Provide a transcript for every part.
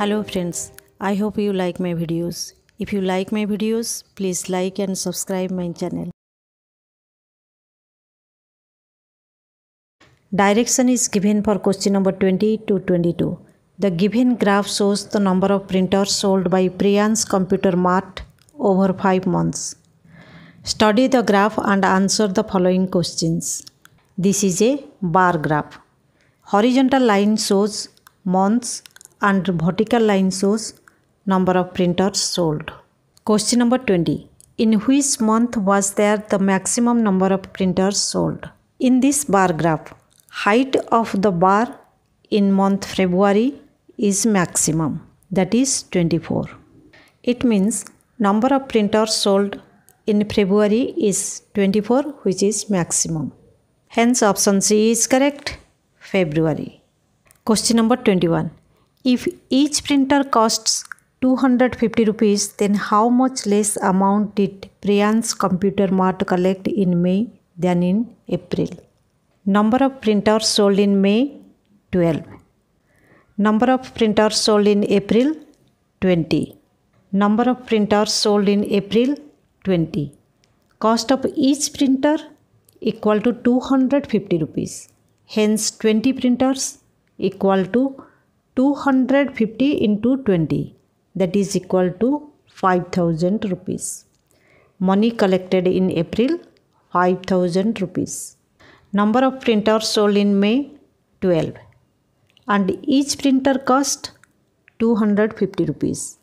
Hello friends, I hope you like my videos. If you like my videos, please like and subscribe my channel. Direction is given for question number 20 to 22. The given graph shows the number of printers sold by Priyan's Computer Mart over 5 months. Study the graph and answer the following questions. This is a bar graph. Horizontal line shows months and vertical line shows number of printers sold. Question number 20. In which month was there the maximum number of printers sold? In this bar graph, height of the bar in month February is maximum that is 24. It means number of printers sold in February is 24 which is maximum. Hence option C is correct February. Question number 21. If each printer costs 250 rupees, then how much less amount did Priyan's Computer Mart collect in May than in April? Number of printers sold in May 12. Number of printers sold in April 20. Number of printers sold in April 20. Cost of each printer equal to 250 rupees. Hence 20 printers equal to 250 into 20 that is equal to 5000 rupees. Money collected in April 5000 rupees. Number of printers sold in May 12 and each printer cost 250 rupees.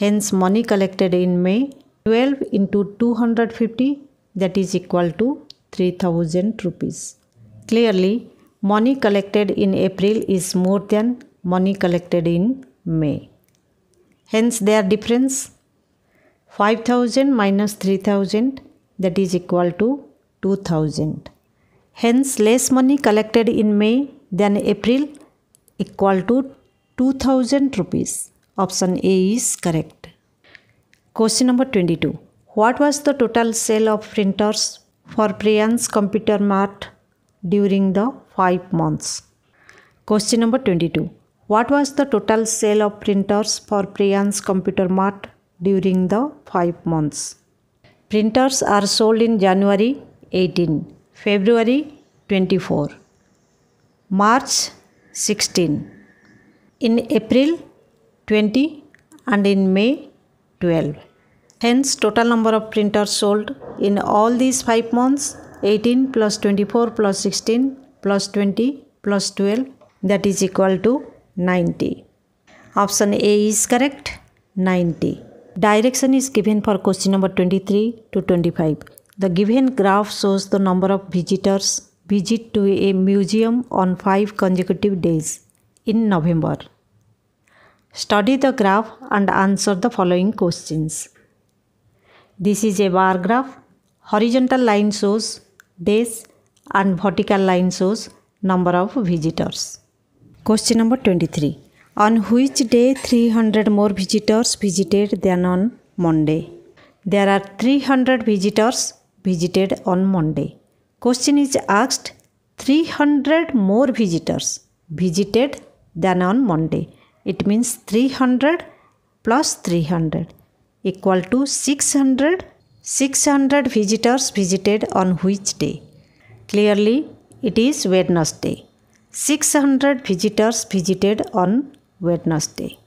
Hence money collected in May 12 into 250 that is equal to 3000 rupees. Clearly money collected in April is more than money collected in May. Hence their difference 5000 minus 3000 that is equal to 2000. Hence less money collected in May than April equal to 2000 rupees. Option A is correct. Question number 22. What was the total sale of printers for Priyan's Computer Mart during the 5 months? Question number 22. What was the total sale of printers for Priyan's Computer Mart during the 5 months? Printers are sold in January 18, February 24, March 16, in April 20 and in May 12. Hence total number of printers sold in all these 5 months 18 plus 24 plus 16 plus 20 plus 12 that is equal to 90. Option A is correct 90. Direction is given for question number 23 to 25. The given graph shows the number of visitors visit to a museum on 5 consecutive days in November. Study the graph and answer the following questions. This is a bar graph. Horizontal line shows days and vertical line shows number of visitors. Question number 23. On which day 300 more visitors visited than on Monday? There are 300 visitors visited on Monday. Question is asked 300 more visitors visited than on Monday. It means 300 plus 300 equal to 600. 600 visitors visited on which day? Clearly, it is Wednesday. 600 visitors visited on Wednesday.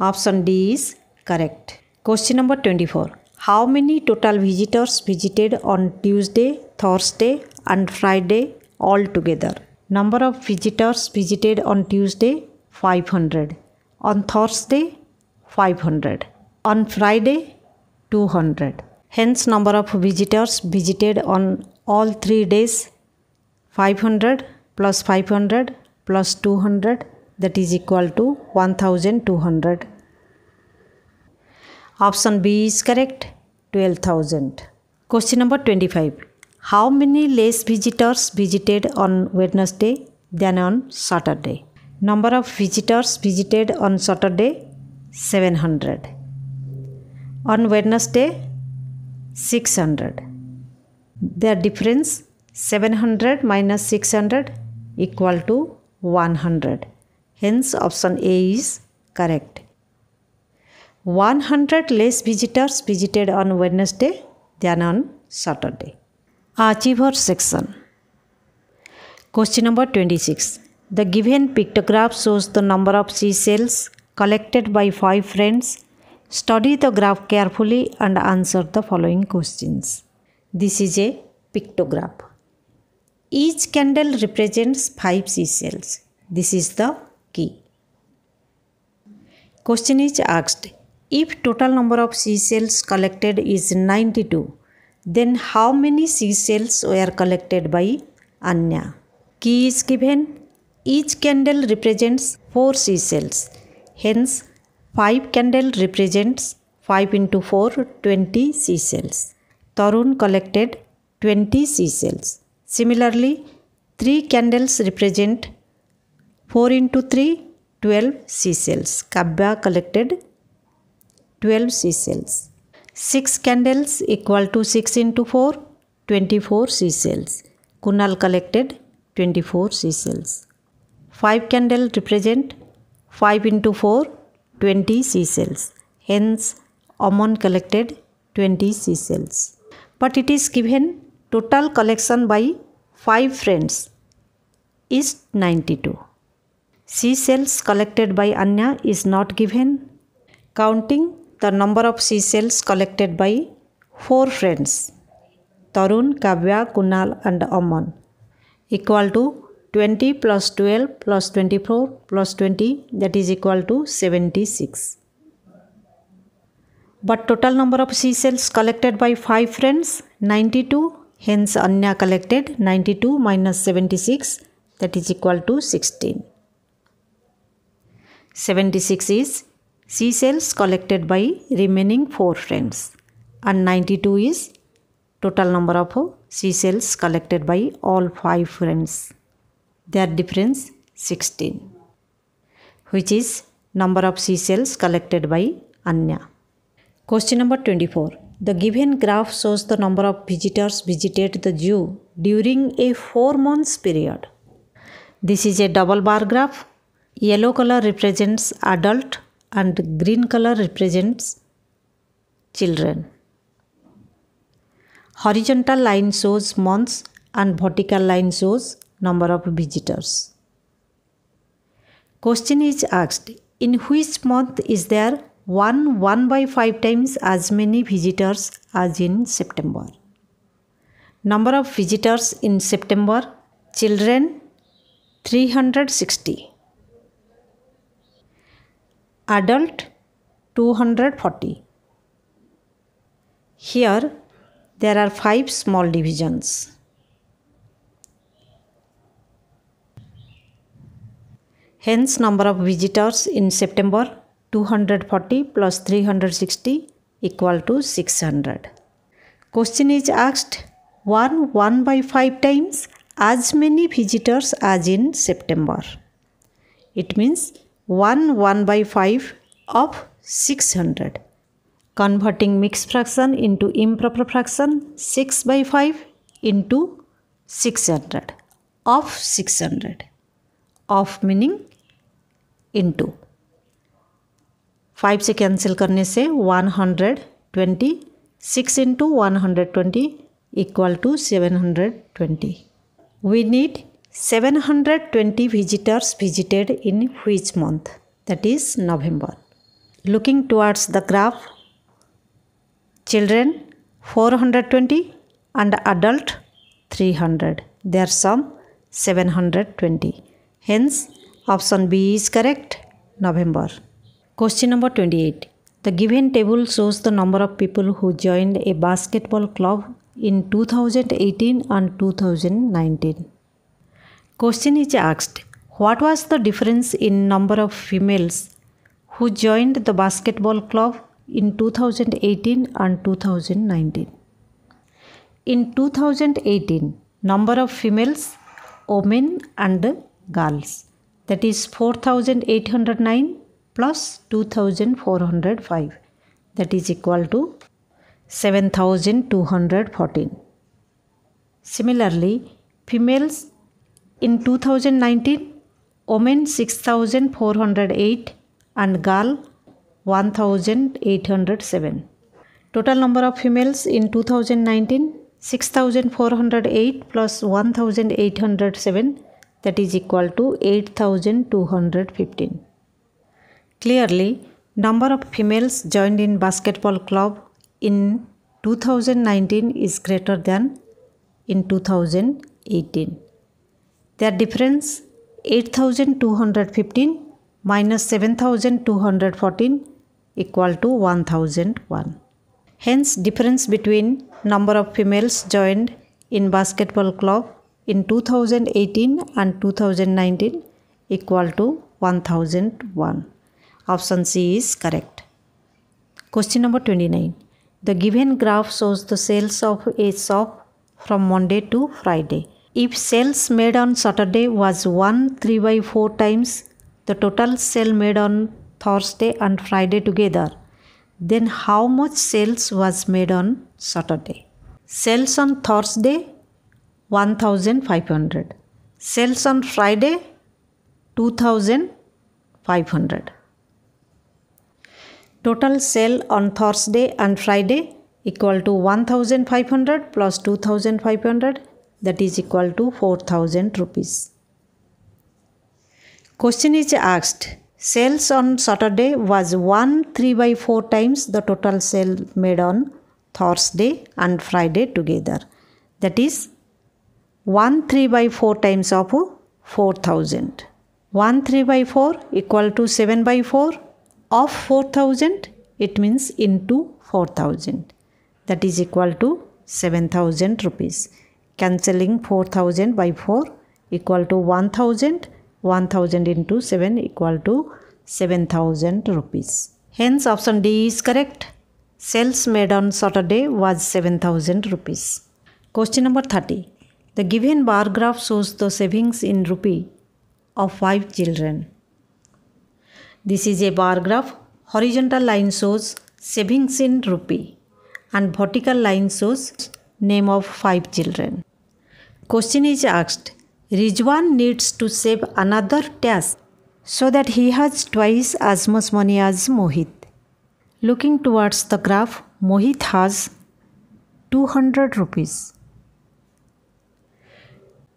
Option D is correct. Question number 24. How many total visitors visited on Tuesday, Thursday and Friday all together? Number of visitors visited on Tuesday 500. On Thursday 500. On Friday 200. Hence number of visitors visited on all three days 500 plus 500 plus 200 that is equal to 1200. Option B is correct 12,000. Question number 25. How many less visitors visited on Wednesday than on Saturday? Number of visitors visited on Saturday 700. On Wednesday 600. Their difference 700 minus 600 equal to 100. Hence, option A is correct. 100 less visitors visited on Wednesday than on Saturday. Achiever section. Question number 26. The given pictograph shows the number of seashells collected by five friends. Study the graph carefully and answer the following questions. This is a pictograph. Each candle represents five seashells. This is the key. Question is asked if total number of seashells collected is 92, then how many seashells were collected by Anya? Key is given. Each candle represents 4 seashells. Hence, 5 candle represents 5 into 4, 20 seashells. Tarun collected 20 seashells. Similarly, 3 candles represent 4 into 3, 12 seashells. Kavya collected 12 seashells. 6 candles equal to 6 into 4, 24 seashells. Kunal collected 24 seashells. 5 candle represent 5 into 4 20 seashells. Hence Aman collected 20 seashells. But it is given total collection by 5 friends is 92. Seashells collected by Anya is not given. Counting the number of seashells collected by 4 friends Tarun, Kavya, Kunal and Aman equal to 20 plus 12 plus 24 plus 20 that is equal to 76. But total number of seashells collected by 5 friends 92 hence Anya collected 92 minus 76 that is equal to 16. 76 is C cells collected by remaining 4 friends and 92 is total number of C cells collected by all five friends. Their difference 16, which is number of C cells collected by Anya. Question number 24. The given graph shows the number of visitors visited the zoo during a 4 months period. This is a double bar graph. Yellow color represents adult and green color represents children. Horizontal line shows months and vertical line shows number of visitors. Question is asked In which month is there 1 1 by 5 times as many visitors as in September? Number of visitors in September children 360 adult 240 here there are five small divisions. Hence, number of visitors in September 240 plus 360 equal to 600. Question is asked 1 1 by 5 times as many visitors as in September. It means 1 1 by 5 of 600 converting mixed fraction into improper fraction 6 by 5 into 600 of 600 of meaning into five से cancel करने से one hundred twenty, six into one hundred twenty equal to seven hundred twenty. We need seven hundred twenty visitors visited in which month that is November looking towards the graph children four hundred twenty and adult three hundred they are sum seven hundred twenty hence option B is correct November question number 28 the given table shows the number of people who joined a basketball club in 2018 and 2019 question is asked what was the difference in number of females who joined the basketball club in 2018 and 2019. In 2018, number of females, women and girls that is 4809 plus 2405 that is equal to 7214. Similarly, females in 2019, women 6408 and girl 1807. Total number of females in 2019 6408 plus 1807 that is equal to 8215. Clearly, number of females joined in basketball club in 2019 is greater than in 2018. Their difference 8215 minus 7214 equal to 1001. Hence difference between number of females joined in basketball club in 2018 and 2019 equal to 1001. Option C is correct. Question number 29. The given graph shows the sales of a shop from Monday to Friday. If sales made on Saturday was 1 3 by 4 times the total sale made on Thursday and Friday together, then how much sales was made on Saturday? Sales on Thursday 1500. Sales on Friday 2500. Total sale on Thursday and Friday equal to 1500 plus 2500 that is equal to 4000 rupees. Question is asked sales on Saturday was 1 3 by 4 times the total sale made on Thursday and Friday together. That is 1 3 by 4 times of 4000. 1 3 by 4 equal to 7 by 4 of 4000 it means into 4000 that is equal to 7000 rupees. Cancelling 4000 by 4 equal to 1000 1000 into 7 equal to 7000 rupees. Hence option d is correct. Sales made on saturday was 7000 rupees. Question number 30 the given bar graph shows the savings in rupee of 5 children this is a bar graph. Horizontal line shows savings in rupee and vertical line shows name of five children. Question is asked. Rizwan needs to save another task so that he has twice as much money as Mohit. Looking towards the graph, Mohit has 200 rupees.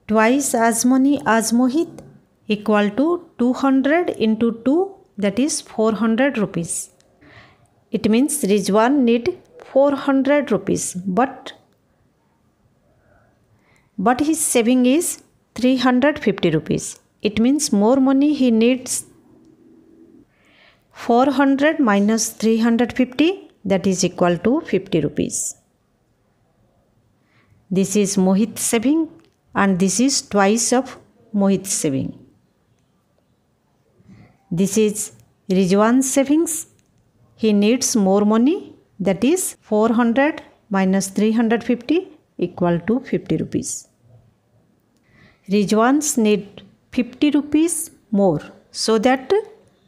Twice as money as Mohit equal to 200 into 2 that is 400 rupees. It means Rizwan need 400 rupees but but his saving is 350 rupees. It means more money he needs 400 minus 350 that is equal to 50 rupees. This is Mohit saving and this is twice of Mohit saving. This is Rizwan's savings. He needs more money that is 400 minus 350 equal to 50 rupees. Rizwan's need 50 rupees more so that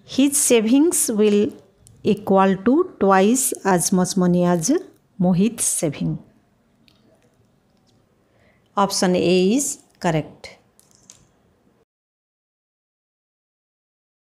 his savings will equal to twice as much money as Mohit's saving. Option A is correct.